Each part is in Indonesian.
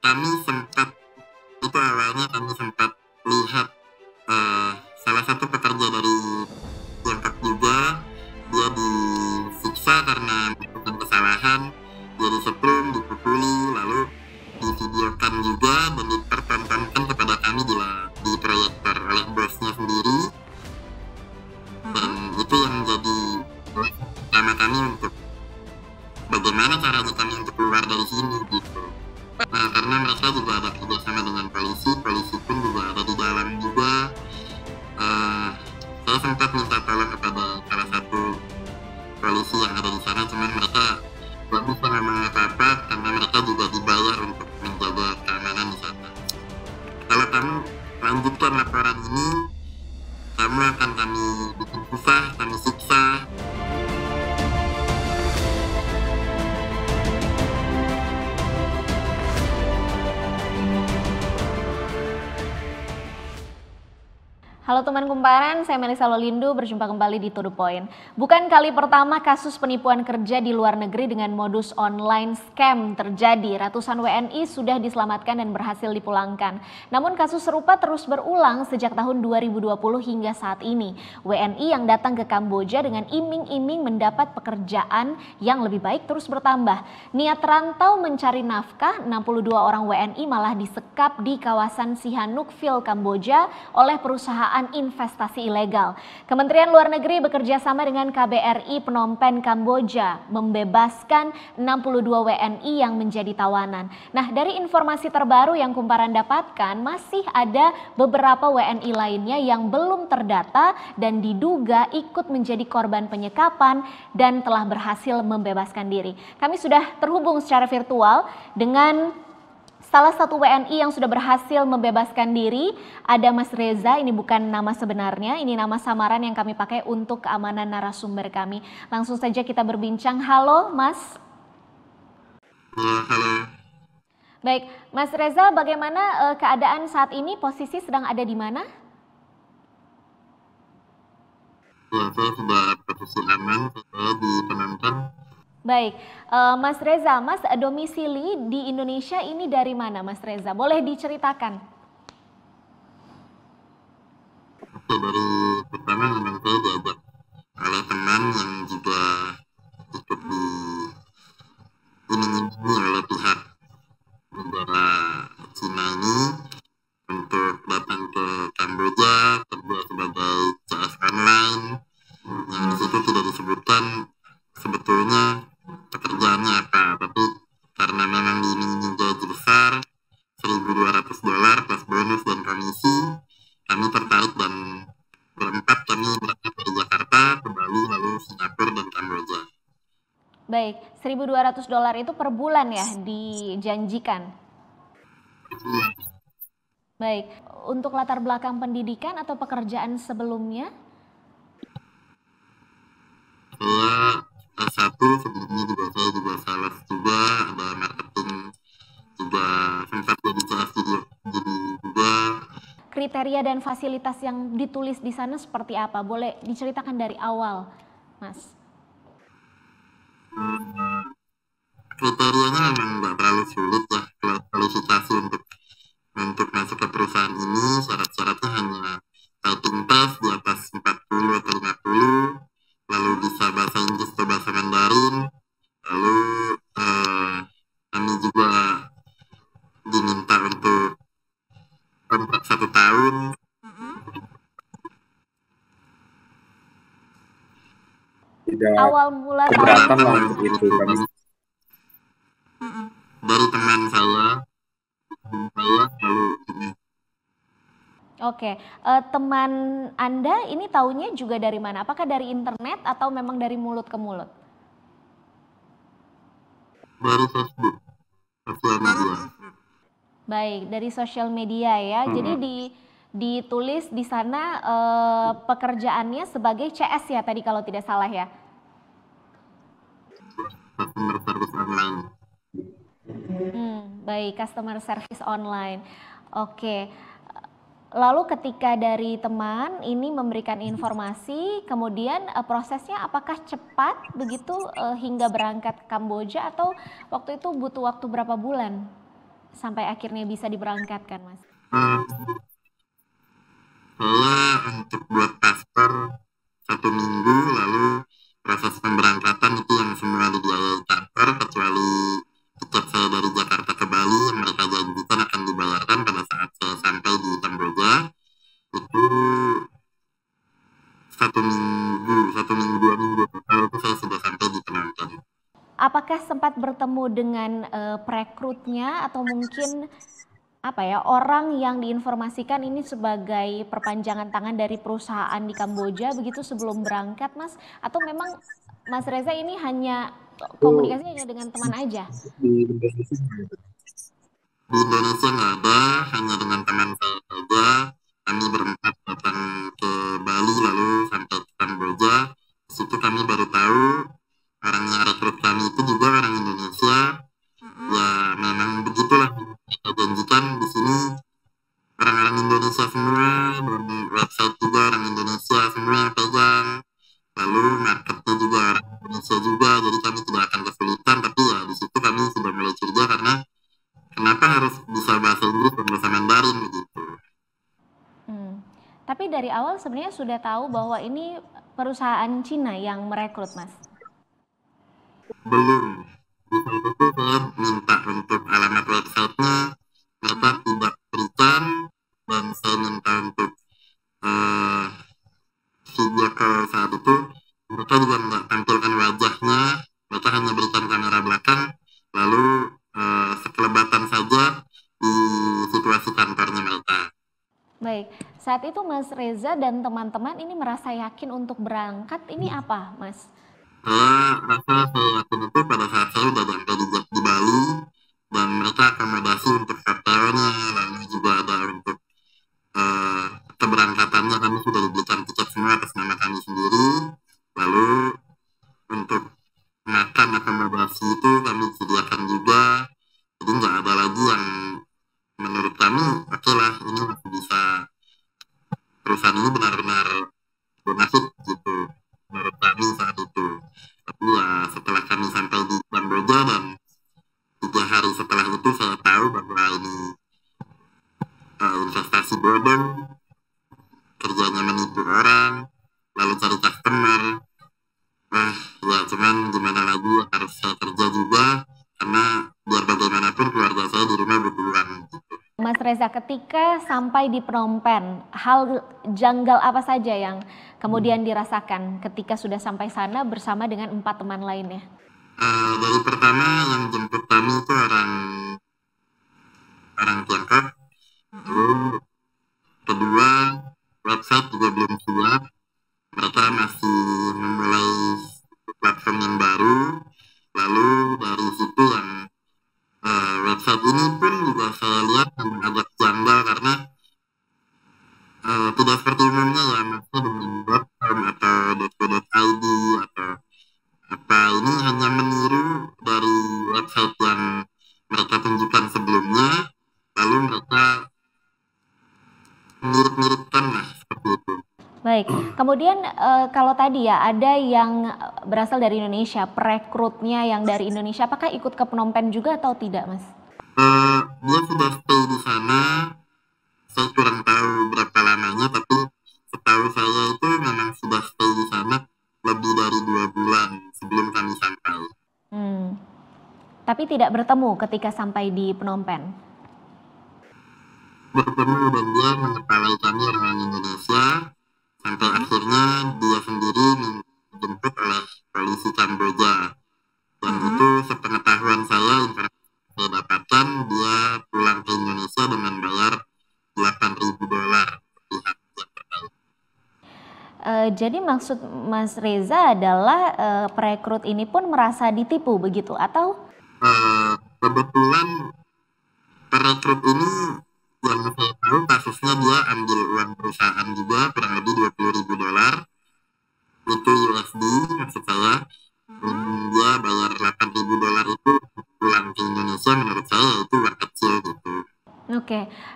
kami sempat ini. Kamu akan kami bikin susah, kami siksa Halo teman kumparan, saya Melisa Lolindo berjumpa kembali di To The Point. Bukan kali pertama kasus penipuan kerja di luar negeri dengan modus online scam terjadi. Ratusan WNI sudah diselamatkan dan berhasil dipulangkan. Namun kasus serupa terus berulang sejak tahun 2020 hingga saat ini. WNI yang datang ke Kamboja dengan iming-iming mendapat pekerjaan yang lebih baik terus bertambah. Niat rantau mencari nafkah, 62 orang WNI malah disekap di kawasan Sihanoukville, Kamboja oleh perusahaan investasi ilegal. Kementerian Luar Negeri bekerja sama dengan KBRI Phnom Penh Kamboja membebaskan 62 WNI yang menjadi tawanan. Nah, dari informasi terbaru yang kumparan dapatkan masih ada beberapa WNI lainnya yang belum terdata dan diduga ikut menjadi korban penyekapan dan telah berhasil membebaskan diri. Kami sudah terhubung secara virtual dengan Salah satu WNI yang sudah berhasil membebaskan diri ada Mas Reza, ini bukan nama sebenarnya, ini nama samaran yang kami pakai untuk keamanan narasumber kami. Langsung saja kita berbincang. Halo Mas. Baik, Mas Reza bagaimana uh, keadaan saat ini, posisi sedang ada di mana? Ya, saya aman, di Baik, uh, Mas Reza, Mas domisili di Indonesia ini dari mana, Mas Reza? Boleh diceritakan? Dari pertama memang saya diajak oleh teman yang juga ikut di ini oleh 1.200 dolar itu per bulan ya dijanjikan? Baik untuk latar belakang pendidikan atau pekerjaan sebelumnya? Saya S1 sebelumnya juga saya juga sales juga ada marketing juga sempat jadi sales juga jadi juga. Kriteria dan fasilitas yang ditulis di sana seperti apa? Boleh diceritakan dari awal mas tidak awal mula keberatan lah untuk itu kami dari teman saya saya lalu Oke, uh, teman Anda ini tahunya juga dari mana? Apakah dari internet atau memang dari mulut ke mulut? Dari Facebook, sosial media. Baik, dari sosial media ya. Hmm. Jadi di ditulis di sana uh, pekerjaannya sebagai CS ya tadi kalau tidak salah ya. Customer service online. Hmm, baik, customer service online. Oke. Lalu ketika dari teman ini memberikan informasi, kemudian uh, prosesnya apakah cepat begitu uh, hingga berangkat ke Kamboja atau waktu itu butuh waktu berapa bulan? sampai akhirnya bisa diberangkatkan, Mas? Hmm, saya untuk buat paspor satu minggu, lalu proses pemberangkatan itu yang semua dibiayai kantor, kecuali tiket saya dari Jakarta ke Bali yang mereka janjikan akan dibayarkan pada saat saya sampai di Kamboja. Itu satu minggu, satu minggu, dua minggu, lalu itu saya sudah sampai di penonton. Apakah sempat bertemu dengan uh, perekrutnya atau mungkin apa ya orang yang diinformasikan ini sebagai perpanjangan tangan dari perusahaan di Kamboja begitu sebelum berangkat Mas? Atau memang Mas Reza ini hanya komunikasi hanya dengan teman aja? Di Indonesia sudah tahu bahwa ini perusahaan Cina yang merekrut mas? Belum. Itu saya minta untuk alamat websitenya mereka tidak berikan dan saya minta untuk uh, ke saat itu saat itu Mas Reza dan teman-teman ini merasa yakin untuk berangkat, ini apa Mas? Ketika sampai di Phnom Penh, hal janggal apa saja yang kemudian dirasakan ketika sudah sampai sana bersama dengan empat teman lainnya? Uh, dari pertama yang jemput kami itu orang orang Tiongkok, lalu kedua website juga belum siap, mereka masih memulai platform yang baru, lalu dari situ yang uh, website ini pun juga saya lihat janggal kemudian uh, kalau tadi ya ada yang berasal dari Indonesia, perekrutnya yang dari Indonesia, apakah ikut ke Phnom Penh juga atau tidak, Mas? Uh, dia sudah stay di sana, saya kurang tahu berapa lamanya, tapi setahu saya itu memang sudah stay di sana lebih dari dua bulan sebelum kami sampai. Hmm. Tapi tidak bertemu ketika sampai di Phnom Penh? Bertemu dan dia mengepalai kami orang Indonesia, akhirnya dia sendiri dijemput oleh polisi Kamboja dan hmm. itu sepengetahuan saya informasi saya dapatkan dia pulang ke Indonesia dengan bayar 8.000 dolar Uh, jadi maksud Mas Reza adalah uh, perekrut ini pun merasa ditipu begitu atau? Uh, kebetulan perekrut ini yang saya tahu kasusnya dia ambil uang perusahaan juga kurang lebih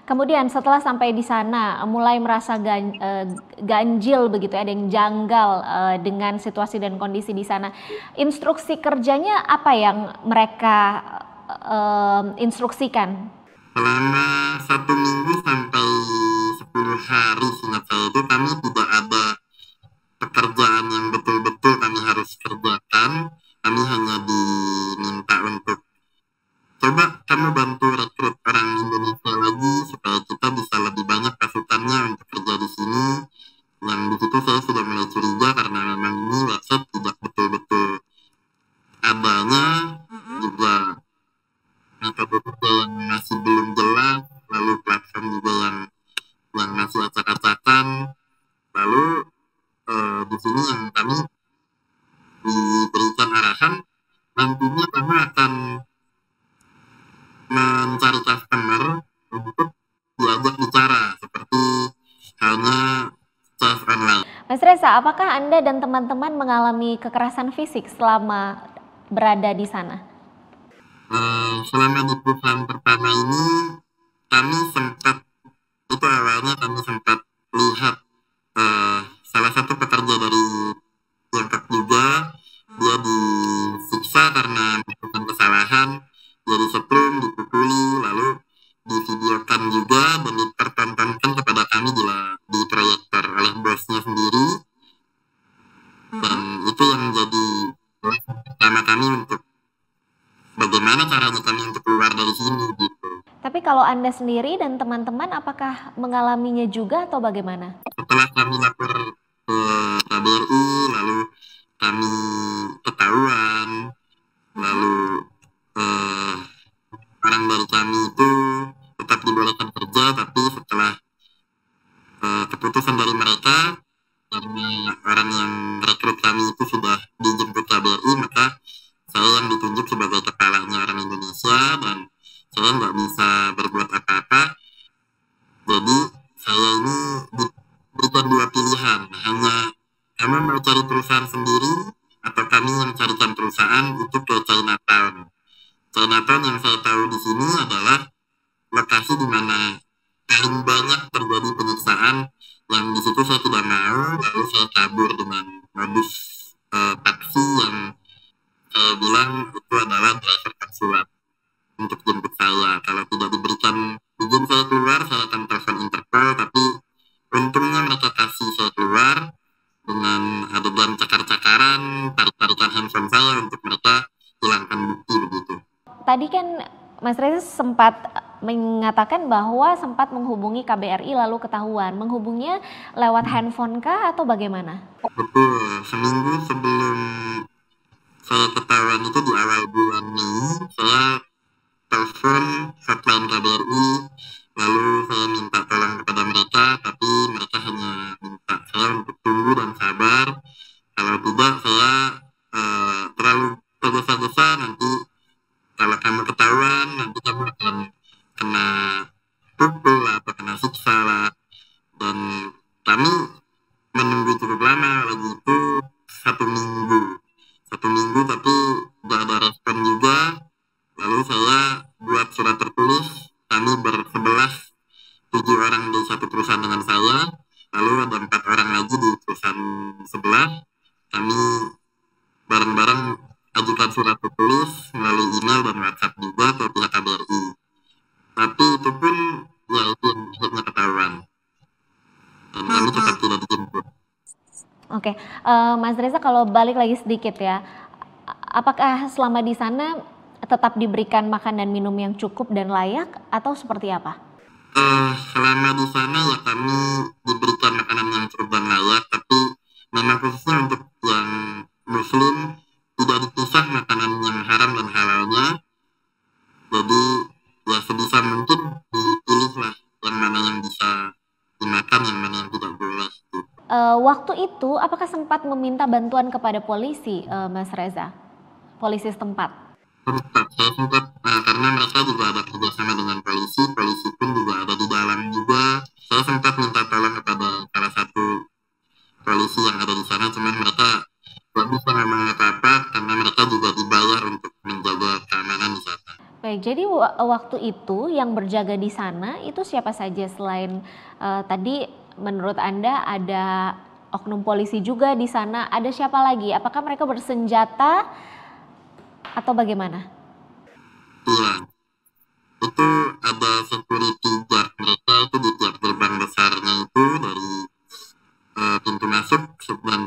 kemudian setelah sampai di sana mulai merasa gan, uh, ganjil begitu ya, ada yang janggal uh, dengan situasi dan kondisi di sana. Instruksi kerjanya apa yang mereka uh, instruksikan? selama satu minggu sampai sepuluh hari seingat saya itu kami tidak ada pekerjaan Reza, apakah Anda dan teman-teman mengalami kekerasan fisik selama berada di sana? Eh, selama di pertama ini kami sempat itu awalnya kami sempat lihat Sendiri dan teman-teman apakah mengalaminya juga atau bagaimana? setelah kami lapor ke KBRI lalu kami sempat mengatakan bahwa sempat menghubungi KBRI lalu ketahuan. Menghubungnya lewat handphone kah atau bagaimana? betul seminggu sebelum saya ketahuan itu di awal bulan Mei saya telepon hotline KBRI lalu Reza kalau balik lagi sedikit ya, apakah selama di sana tetap diberikan makan dan minum yang cukup dan layak atau seperti apa? Eh, selama di sana ya kami diberikan makanan yang cukup dan layak, tapi memang khususnya untuk yang muslim tidak dipisah makanan yang haram dan halalnya. Jadi ya sebisa mungkin dipilihlah yang mana yang bisa dimakan, yang mana yang tidak boleh. Eh, waktu itu apakah sempat meminta bantuan kepada polisi, eh, Mas Reza? Polisi setempat? Sempat, saya sempat, nah, karena mereka juga ada kerjasama dengan polisi, polisi pun juga ada di dalam juga. Saya sempat minta tolong kepada salah satu polisi yang ada di sana, cuman mereka nggak bisa ngomong apa-apa karena mereka juga dibayar untuk menjaga keamanan di sana. Baik, jadi wa- waktu itu yang berjaga di sana itu siapa saja selain eh, tadi menurut Anda ada oknum polisi juga di sana, ada siapa lagi? Apakah mereka bersenjata atau bagaimana? Iya, itu ada security guard mereka itu di tiap gerbang besarnya itu dari uh, pintu masuk dan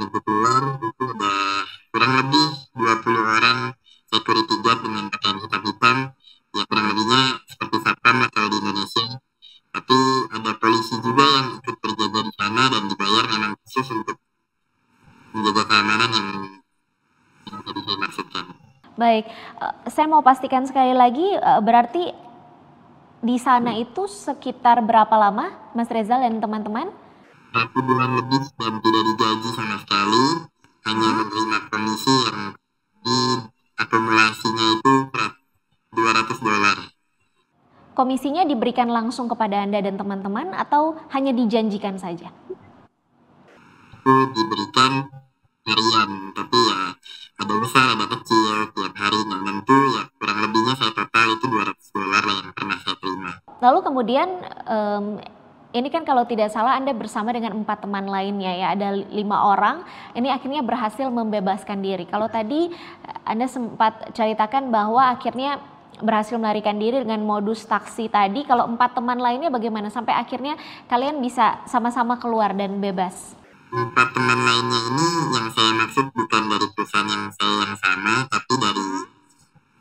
saya mau pastikan sekali lagi uh, berarti di sana itu sekitar berapa lama Mas Reza dan teman-teman? Satu bulan lebih dan tidak digaji sama sekali, hanya menerima komisi yang di akumulasinya itu 200 dolar. Komisinya diberikan langsung kepada Anda dan teman-teman atau hanya dijanjikan saja? Itu diberikan harian, Lalu kemudian um, ini kan kalau tidak salah Anda bersama dengan empat teman lainnya ya, ada lima orang, ini akhirnya berhasil membebaskan diri. Kalau tadi Anda sempat ceritakan bahwa akhirnya berhasil melarikan diri dengan modus taksi tadi, kalau empat teman lainnya bagaimana? Sampai akhirnya kalian bisa sama-sama keluar dan bebas? Empat teman lainnya ini yang saya maksud bukan dari perusahaan yang sama, tapi dari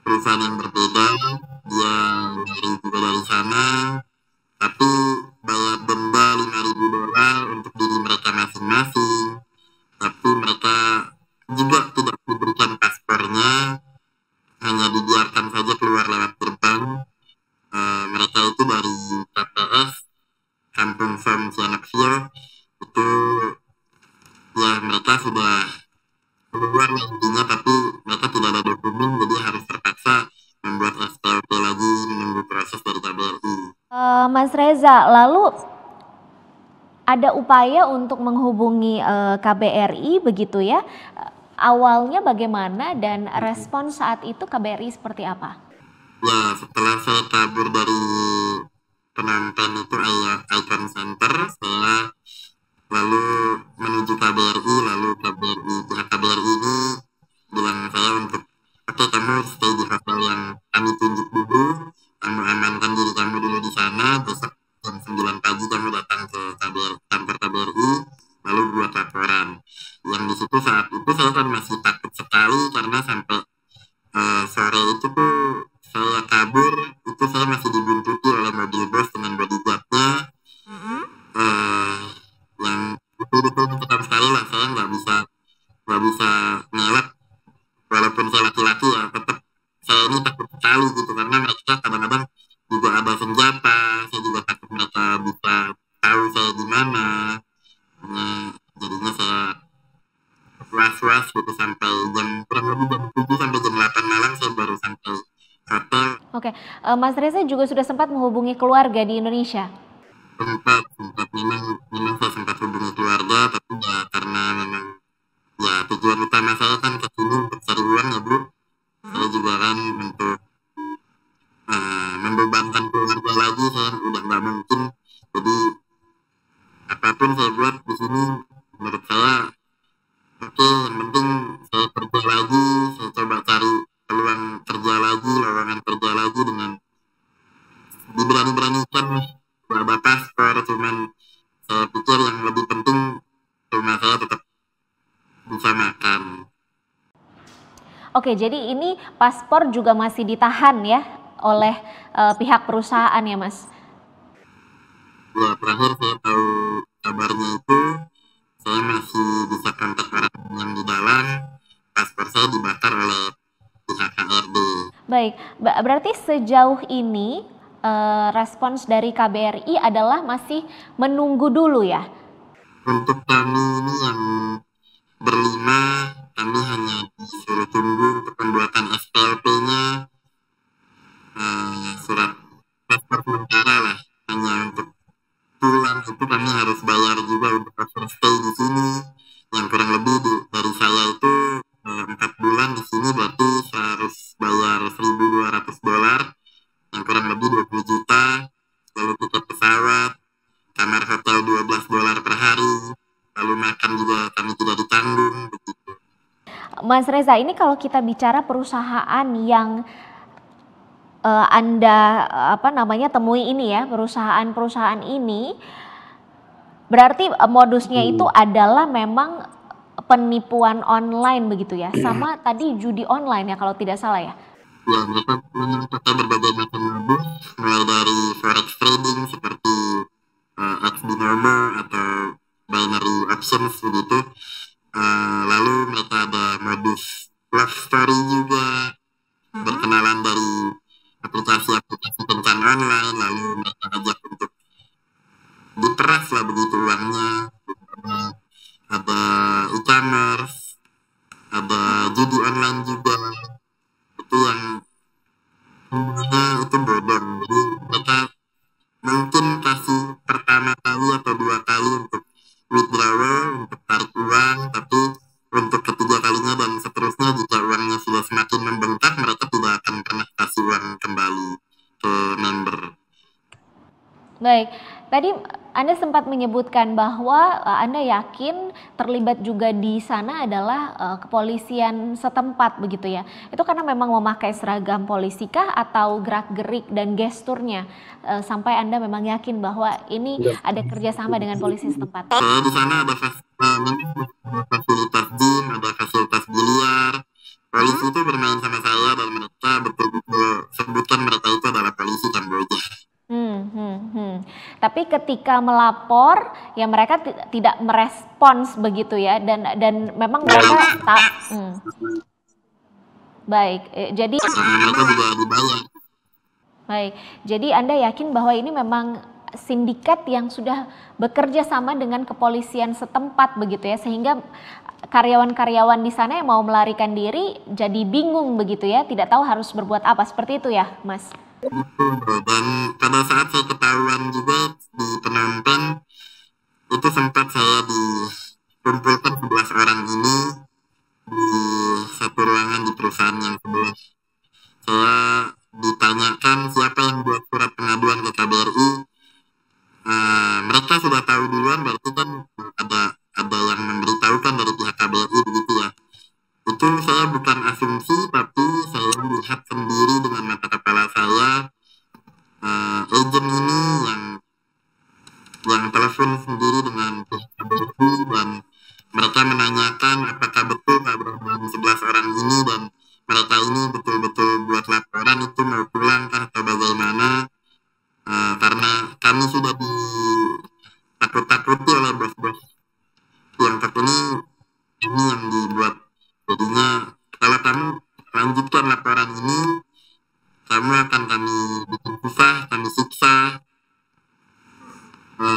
perusahaan yang berbeda, juga dari sana, Reza, lalu ada upaya untuk menghubungi uh, KBRI begitu ya? Awalnya bagaimana dan respon saat itu KBRI seperti apa? Ya, setelah saya kabur dari penonton itu Icon Center, saya was-was gitu sampai jam kurang lebih jam 7 sampai jam 8 malam saya baru sampai hotel Oke, uh, Mas Reza juga sudah sempat menghubungi keluarga di Indonesia? Oke, jadi ini paspor juga masih ditahan ya oleh uh, pihak perusahaan ya, Mas? Ya, terakhir saya tahu kabarnya itu saya masih bisa kontak orang yang di dalam paspor saya dibakar oleh pihak HRD. Baik, berarti sejauh ini uh, respons dari KBRI adalah masih menunggu dulu ya? Untuk kami ini yang berlima kami hanya disuruh tunggu pembuatan SPLP-nya uh, surat paspor sementara lah. Hanya untuk pulang itu kami harus bayar juga untuk stay di sini. Yang kurang lebih di, dari saya itu empat uh, bulan di sini berarti saya harus bayar 1.200 dolar. Yang kurang lebih 20 juta Mas Reza, ini kalau kita bicara perusahaan yang uh, Anda apa namanya temui ini ya perusahaan-perusahaan ini berarti uh, modusnya hmm. itu adalah memang penipuan online begitu ya? Sama tadi judi online ya kalau tidak salah ya? Ya mereka berbagai macam modus mulai dari forex trading seperti uh, atau binary options begitu uh, lalu mereka ada modus love story juga hmm. berkenalan dari aplikasi-aplikasi tentang online lalu mereka ajak untuk diperas lah begitu uangnya anda sempat menyebutkan bahwa uh, Anda yakin terlibat juga di sana adalah uh, kepolisian setempat begitu ya. Itu karena memang memakai seragam polisikah atau gerak-gerik dan gesturnya uh, sampai Anda memang yakin bahwa ini ya. ada kerjasama dengan polisi setempat. Uh, di sana ada fasilitas gym, ada fasilitas di luar. Polisi itu bermain ketika melapor, ya mereka tidak merespons begitu ya, dan dan memang mereka tak. Hmm. Baik, eh, jadi. Baik, jadi anda yakin bahwa ini memang sindikat yang sudah bekerja sama dengan kepolisian setempat begitu ya, sehingga karyawan-karyawan di sana yang mau melarikan diri jadi bingung begitu ya, tidak tahu harus berbuat apa seperti itu ya, Mas dan pada saat saya ketahuan juga di penonton itu sempat saya dikumpulkan 11 orang ini di satu ruangan di perusahaan yang sebelah. Saya ditanyakan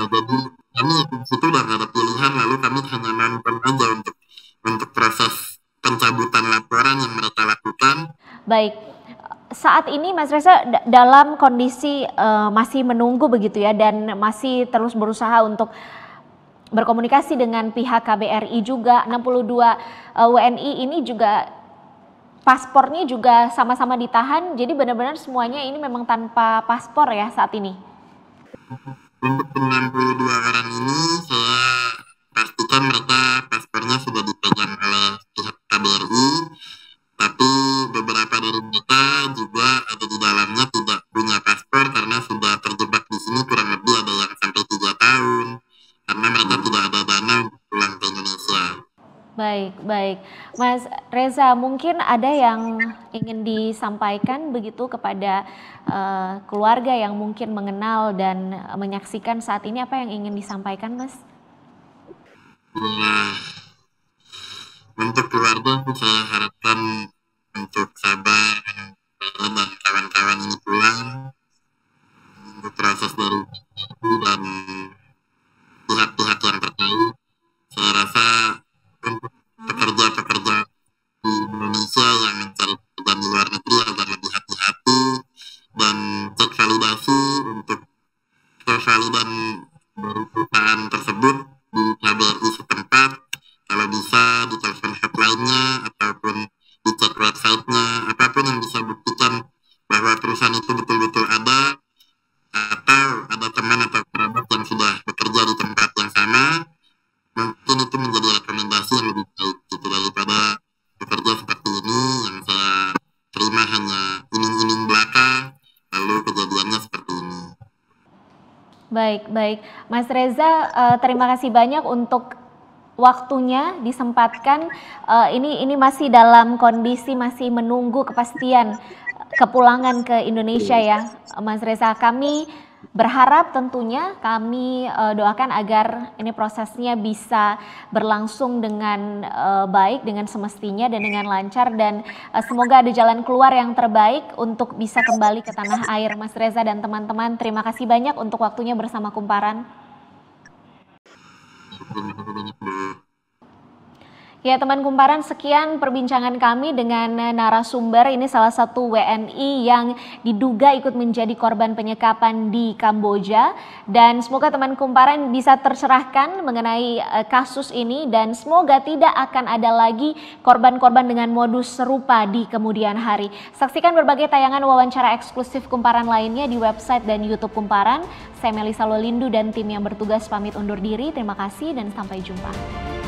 jadi kami di situ udah ada pilihan lalu kami hanya nonton aja untuk untuk proses pencabutan laporan yang mereka lakukan. Baik. Saat ini Mas Reza dalam kondisi uh, masih menunggu begitu ya dan masih terus berusaha untuk berkomunikasi dengan pihak KBRI juga 62 uh, WNI ini juga paspornya juga sama-sama ditahan jadi benar-benar semuanya ini memang tanpa paspor ya saat ini untuk 62 orang ini saya pastikan mereka paspornya sudah dipegang oleh pihak KBRI tapi beberapa dari mereka juga Baik, baik. Mas Reza, mungkin ada yang ingin disampaikan begitu kepada uh, keluarga yang mungkin mengenal dan menyaksikan saat ini apa yang ingin disampaikan, Mas? Nah, untuk keluarga saya harapkan untuk sabar dan kawan-kawan pulang untuk proses dari dan pihak-pihak yang terkait saya rasa untuk pekerja-pekerja di Indonesia yang Baik, baik. Mas Reza, uh, terima kasih banyak untuk waktunya disempatkan. Uh, ini ini masih dalam kondisi masih menunggu kepastian kepulangan ke Indonesia ya, Mas Reza. Kami berharap tentunya kami uh, doakan agar ini prosesnya bisa berlangsung dengan uh, baik dengan semestinya dan dengan lancar dan uh, semoga ada jalan keluar yang terbaik untuk bisa kembali ke tanah air Mas Reza dan teman-teman terima kasih banyak untuk waktunya bersama Kumparan. Ya teman kumparan sekian perbincangan kami dengan narasumber ini salah satu WNI yang diduga ikut menjadi korban penyekapan di Kamboja dan semoga teman kumparan bisa tercerahkan mengenai eh, kasus ini dan semoga tidak akan ada lagi korban-korban dengan modus serupa di kemudian hari. Saksikan berbagai tayangan wawancara eksklusif kumparan lainnya di website dan YouTube kumparan. Saya Melisa Lolindu dan tim yang bertugas pamit undur diri. Terima kasih dan sampai jumpa.